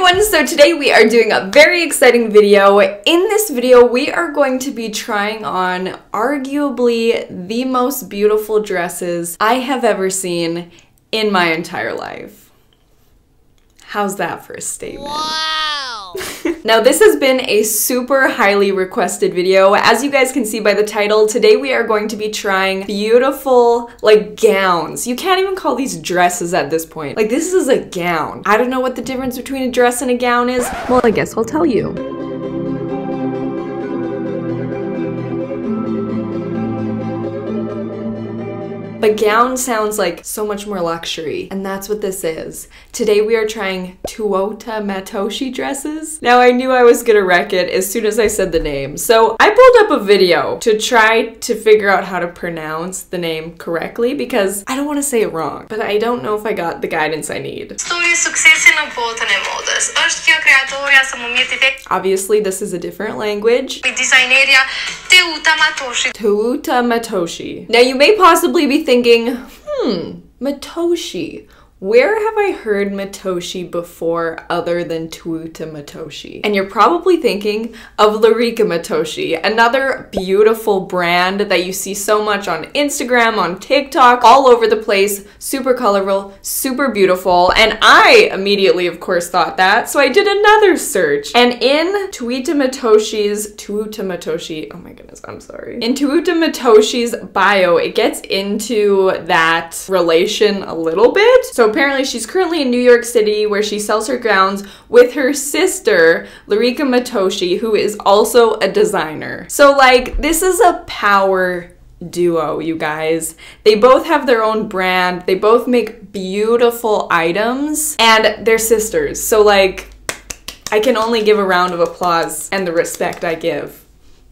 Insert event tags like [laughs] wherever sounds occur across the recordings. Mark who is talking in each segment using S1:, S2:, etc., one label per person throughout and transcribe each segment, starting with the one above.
S1: everyone, so today we are doing a very exciting video. In this video, we are going to be trying on arguably the most beautiful dresses I have ever seen in my entire life. How's that for a statement? [laughs] now this has been a super highly requested video. As you guys can see by the title, today we are going to be trying beautiful like gowns. You can't even call these dresses at this point. Like this is a gown. I don't know what the difference between a dress and a gown is. Well, I guess I'll tell you. But gown sounds like so much more luxury, and that's what this is. Today we are trying Teuta Matoshi dresses. Now I knew I was gonna wreck it as soon as I said the name, so I pulled up a video to try to figure out how to pronounce the name correctly because I don't want to say it wrong, but I don't know if I got the guidance I need. Obviously, this is a different language. Teuta Matoshi. Now you may possibly be thinking, hmm, Matoshi. Where have I heard Matoshi before other than Tuuta Matoshi? And you're probably thinking of Lirika Matoshi, another beautiful brand that you see so much on Instagram, on TikTok, all over the place, super colorful, super beautiful, and I immediately, of course, thought that, so I did another search. And in Tuita Matoshi's, Tuuta Matoshi, oh my goodness, I'm sorry. In Tuuta Matoshi's bio, it gets into that relation a little bit. So apparently she's currently in New York City where she sells her gowns with her sister, Lirika Matoshi, who is also a designer. So like, this is a power duo, you guys. They both have their own brand. They both make beautiful items and they're sisters. So like, I can only give a round of applause and the respect I give.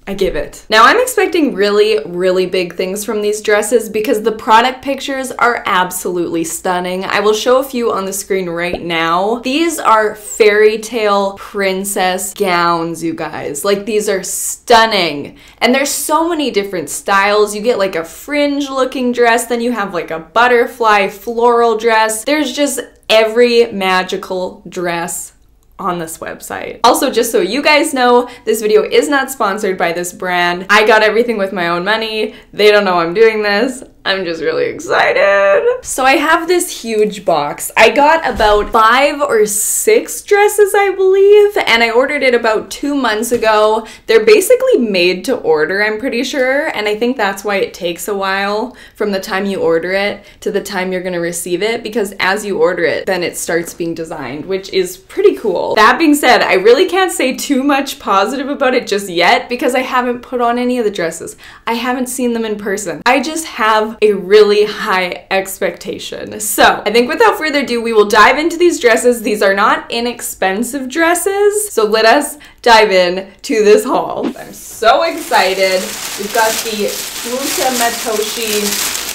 S1: I give it. Now I'm expecting really, really big things from these dresses because the product pictures are absolutely stunning. I will show a few on the screen right now. These are fairy tale princess gowns, you guys. Like these are stunning. And there's so many different styles. You get like a fringe looking dress, then you have like a butterfly floral dress. There's just every magical dress on this website. Also, just so you guys know, this video is not sponsored by this brand. I got everything with my own money. They don't know I'm doing this. I'm just really excited. So I have this huge box. I got about five or six dresses, I believe, and I ordered it about two months ago. They're basically made to order, I'm pretty sure, and I think that's why it takes a while from the time you order it to the time you're gonna receive it, because as you order it, then it starts being designed, which is pretty cool. That being said, I really can't say too much positive about it just yet because I haven't put on any of the dresses. I haven't seen them in person. I just have a really high expectation. So I think without further ado, we will dive into these dresses. These are not inexpensive dresses. So let us dive in to this haul. I'm so excited. We've got the Teuta Matoshi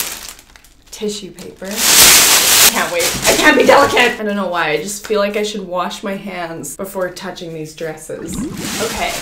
S1: tissue paper. I can't wait. I can't be delicate. I don't know why. I just feel like I should wash my hands before touching these dresses. Okay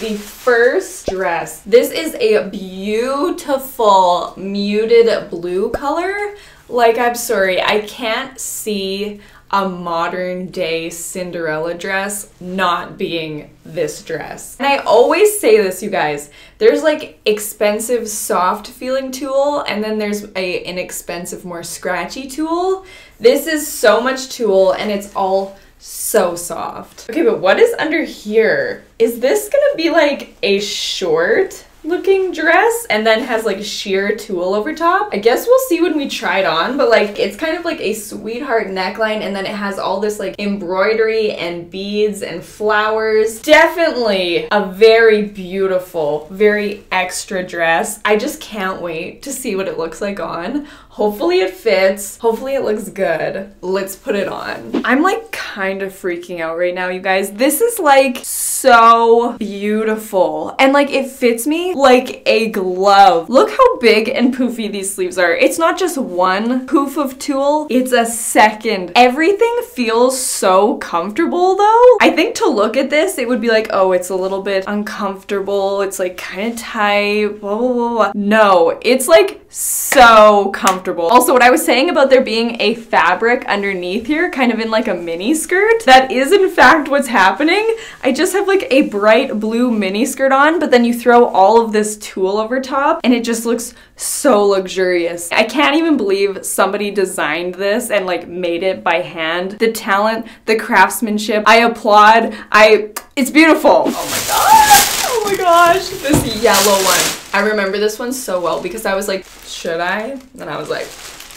S1: the first dress. This is a beautiful muted blue color. Like, I'm sorry, I can't see a modern day Cinderella dress not being this dress. And I always say this, you guys, there's like expensive soft feeling tulle and then there's a inexpensive more scratchy tulle. This is so much tulle and it's all so soft. Okay, but what is under here? Is this gonna be like a short looking dress and then has like sheer tulle over top. I guess we'll see when we try it on, but like it's kind of like a sweetheart neckline and then it has all this like embroidery and beads and flowers. Definitely a very beautiful, very extra dress. I just can't wait to see what it looks like on. Hopefully it fits. Hopefully it looks good. Let's put it on. I'm like kind of freaking out right now, you guys. This is like so beautiful. And like it fits me like a glove. Look how big and poofy these sleeves are. It's not just one poof of tulle, it's a second. Everything feels so comfortable though. I think to look at this, it would be like, oh, it's a little bit uncomfortable. It's like kind of tight, blah, blah, blah, blah. No, it's like so comfortable. Also, what I was saying about there being a fabric underneath here, kind of in like a mini skirt, that is in fact what's happening. I just have like a bright blue mini skirt on, but then you throw all of this tulle over top and it just looks so luxurious. I can't even believe somebody designed this and like made it by hand. The talent, the craftsmanship, I applaud. I, it's beautiful.
S2: Oh my god. Oh my gosh, this yellow one. I remember this one so well because I was like, should I? And I was like,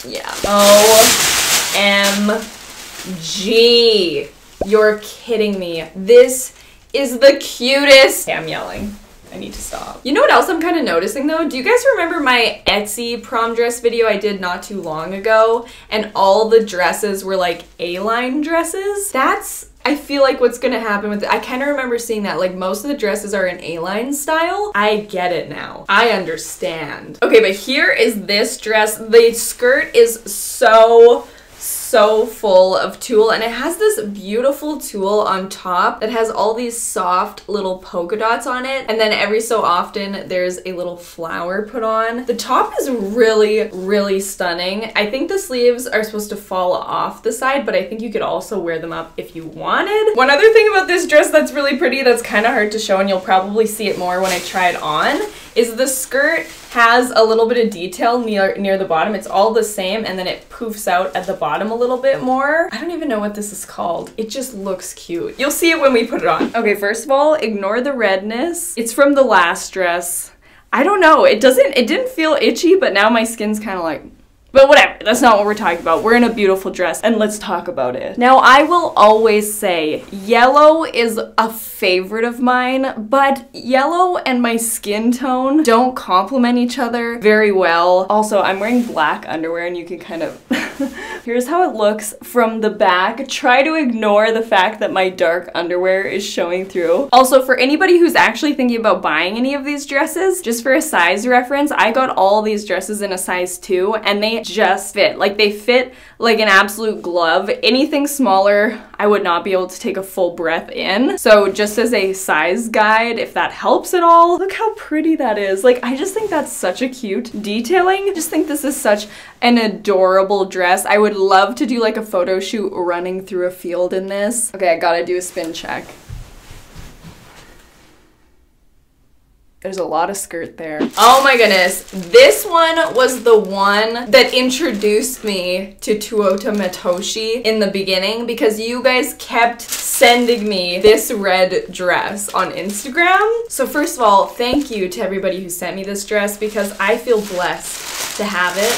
S2: yeah. OMG. You're kidding me. This is the cutest. Okay, I'm yelling. I need to stop. You know what else I'm kind of noticing though? Do you guys remember my Etsy prom dress video I did not too long ago? And all the dresses were like A-line dresses? That's I feel like what's gonna happen with it, I kind of remember seeing that like most of the dresses are in A-line style. I get it now. I understand. Okay, but here is this dress. The skirt is so so full of tulle and it has this beautiful tulle on top that has all these soft little polka dots on it and then every so often there's a little flower put on. The top is really really stunning. I think the sleeves are supposed to fall off the side but I think you could also wear them up if you wanted. One other thing about this dress that's really pretty that's kind of hard to show and you'll probably see it more when I try it on is the skirt has a little bit of detail near near the bottom. It's all the same and then it poofs out at the bottom a little bit more. I don't even know what this is called. It just looks cute. You'll see it when we put it on.
S1: Okay, first of all, ignore the redness. It's from the last dress. I don't know. It doesn't it didn't feel itchy, but now my skin's kind of like but whatever, that's not what we're talking about. We're in a beautiful dress and let's talk about it. Now, I will always say yellow is a favorite of mine, but yellow and my skin tone don't complement each other very well. Also, I'm wearing black underwear and you can kind of [laughs] Here's how it looks from the back. Try to ignore the fact that my dark underwear is showing through. Also, for anybody who's actually thinking about buying any of these dresses, just for a size reference, I got all these dresses in a size 2 and they just fit. Like they fit like an absolute glove. Anything smaller, I would not be able to take a full breath in. So just as a size guide, if that helps at all, look how pretty that is. Like I just think that's such a cute detailing. I just think this is such an adorable dress. I would love to do like a photo shoot running through a field in this. Okay, I gotta do a spin check. There's a lot of skirt there.
S2: Oh my goodness. This one was the one that introduced me to Teuta Matoshi in the beginning because you guys kept sending me this red dress on Instagram. So first of all, thank you to everybody who sent me this dress because I feel blessed to have it.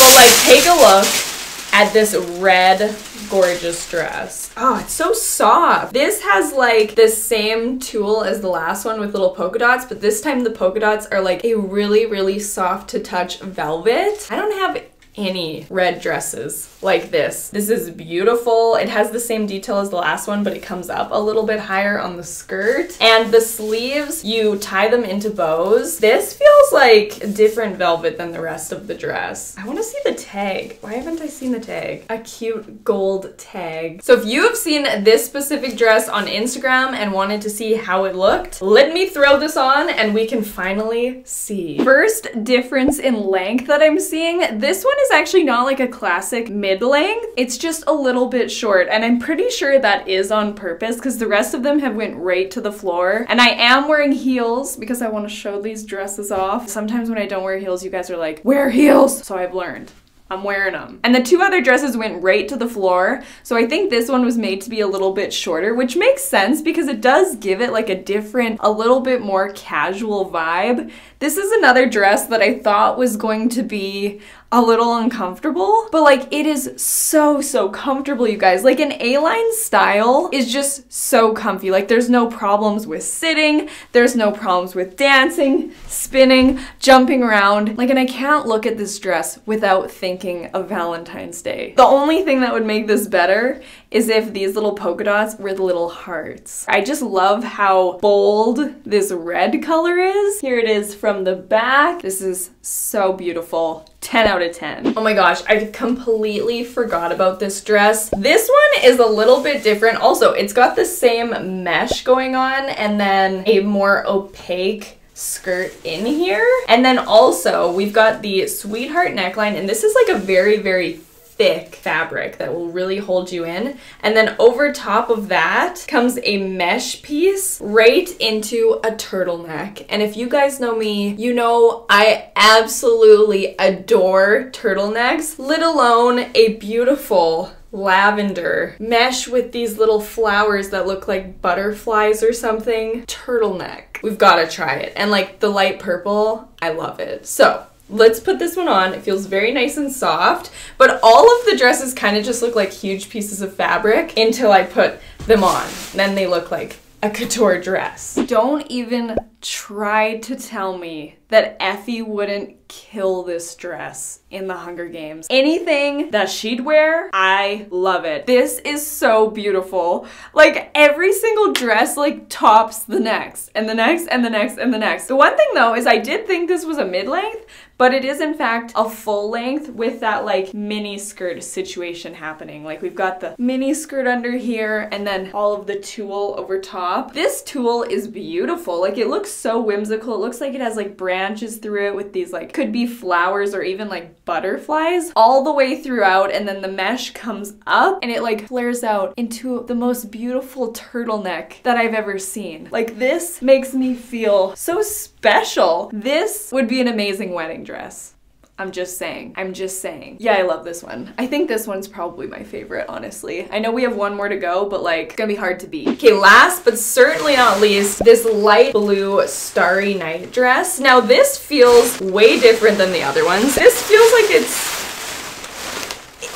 S2: But like, take a look at this red gorgeous dress. Oh, it's so soft. This has like the same tulle as the last one with little polka dots, but this time the polka dots are like a really, really soft to touch velvet. I don't have any red dresses like this. This is beautiful. It has the same detail as the last one, but it comes up a little bit higher on the skirt. And the sleeves, you tie them into bows. This feels like a different velvet than the rest of the dress. I wanna see the tag. Why haven't I seen the tag? A cute gold tag. So if you have seen this specific dress on Instagram and wanted to see how it looked, let me throw this on and we can finally see.
S1: First difference in length that I'm seeing, this one is is actually not like a classic mid-length. It's just a little bit short and I'm pretty sure that is on purpose because the rest of them have went right to the floor. And I am wearing heels because I want to show these dresses off. Sometimes when I don't wear heels, you guys are like, wear heels! So I've learned. I'm wearing them. And the two other dresses went right to the floor. So I think this one was made to be a little bit shorter, which makes sense because it does give it like a different, a little bit more casual vibe. This is another dress that I thought was going to be a little uncomfortable, but like it is so, so comfortable, you guys. Like an A-line style is just so comfy. Like there's no problems with sitting, there's no problems with dancing, spinning, jumping around. Like, and I can't look at this dress without thinking of Valentine's Day. The only thing that would make this better is if these little polka dots were the little hearts. I just love how bold this red color is. Here it is from the back. This is so beautiful. 10 out of 10.
S2: Oh my gosh, I completely forgot about this dress. This one is a little bit different. Also, it's got the same mesh going on and then a more opaque
S1: skirt in here. And then also we've got the sweetheart neckline and this is like a very, very thick fabric that will really hold you in. And then over top of that comes a mesh piece right into a turtleneck. And if you guys know me, you know I absolutely adore turtlenecks, let alone a beautiful lavender mesh with these little flowers that look like butterflies or something. Turtleneck. We've got to try it. And like the light purple, I love it. So Let's put this one on. It feels very nice and soft, but all of the dresses kind of just look like huge pieces of fabric until I put them on. Then they look like a couture dress. Don't even try to tell me that Effie wouldn't kill this dress in the Hunger Games. Anything that she'd wear, I love it. This is so beautiful. Like every single dress like tops the next and the next and the next and the next. The one thing though is I did think this was a mid-length, but it is in fact a full length with that like mini skirt situation happening. Like we've got the mini skirt under here and then all of the tulle over top. This tulle is beautiful. Like it looks so whimsical. It looks like it has like branches through it with these like could be flowers or even like butterflies all the way throughout and then the mesh comes up and it like flares out into the most beautiful turtleneck that I've ever seen. Like this makes me feel so special. This would be an amazing wedding dress. I'm just saying. I'm just saying. Yeah, I love this one. I think this one's probably my favorite, honestly. I know we have one more to go, but like, it's gonna be hard to beat. Okay, last but certainly not least, this light blue starry night dress. Now this feels way different than the other ones. This feels like it's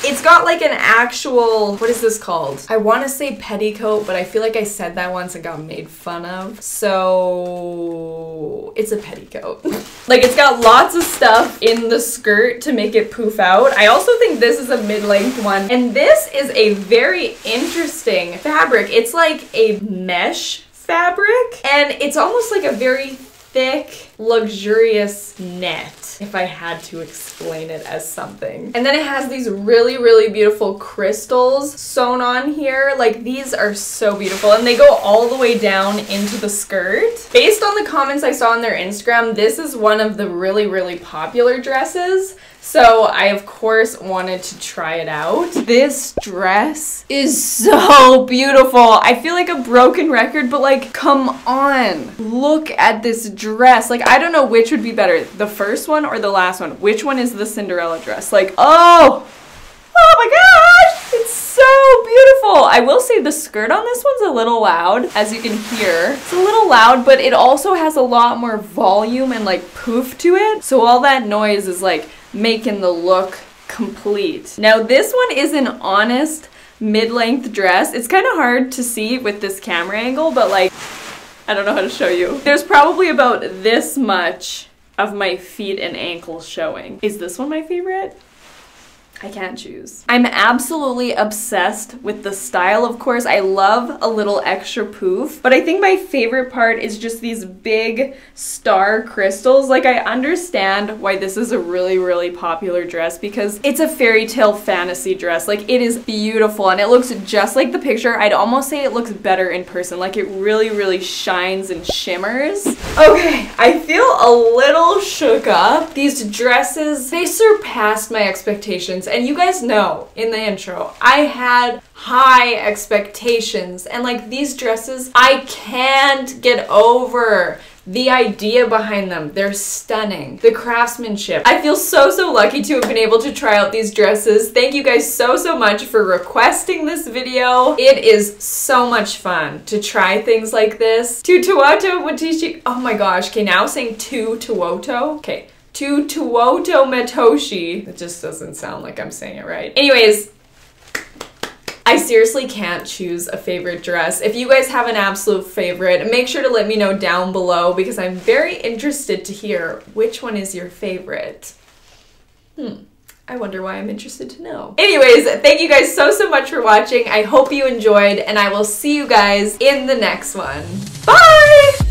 S1: it's got like an actual, what is this called? I want to say petticoat, but I feel like I said that once and got made fun of. So it's a petticoat. [laughs] like it's got lots of stuff in the skirt to make it poof out. I also think this is a mid-length one. And this is a very interesting fabric. It's like a mesh fabric and it's almost like a very thick, luxurious net, if I had to explain it as something. And then it has these really, really beautiful crystals sewn on here. Like these are so beautiful and they go all the way down into the skirt. Based on the comments I saw on their Instagram, this is one of the really, really popular dresses. So I of course wanted to try it out. This dress is so beautiful. I feel like a broken record, but like, come on. Look at this dress. Like, I don't know which would be better, the first one or the last one. Which one is the Cinderella dress? Like, oh, oh my gosh, it's so beautiful. I will say the skirt on this one's a little loud, as you can hear. It's a little loud, but it also has a lot more volume and like poof to it. So all that noise is like making the look complete. Now this one is an honest mid-length dress. It's kind of hard to see with this camera angle, but like, I don't know how to show you. There's probably about this much of my feet and ankles showing. Is this one my favorite? I can't choose. I'm absolutely obsessed with the style, of course. I love a little extra poof, but I think my favorite part is just these big star crystals. Like, I understand why this is a really, really popular dress because it's a fairy tale fantasy dress. Like, it is beautiful and it looks just like the picture. I'd almost say it looks better in person. Like, it really, really shines and shimmers. Okay, I feel a little shook up. These dresses, they surpassed my expectations and you guys know in the intro, I had high expectations. And like these dresses, I can't get over the idea behind them. They're stunning. The craftsmanship. I feel so, so lucky to have been able to try out these dresses. Thank you guys so, so much for requesting this video. It is so much fun to try things like this. To Tuoto Watishi. Oh my gosh. Okay, now saying to Tuoto. Okay to Tuoto Metoshi. It just doesn't sound like I'm saying it right. Anyways, I seriously can't choose a favorite dress. If you guys have an absolute favorite, make sure to let me know down below because I'm very interested to hear which one is your favorite. Hmm. I wonder why I'm interested to know. Anyways, thank you guys so, so much for watching. I hope you enjoyed and I will see you guys in the next one. Bye!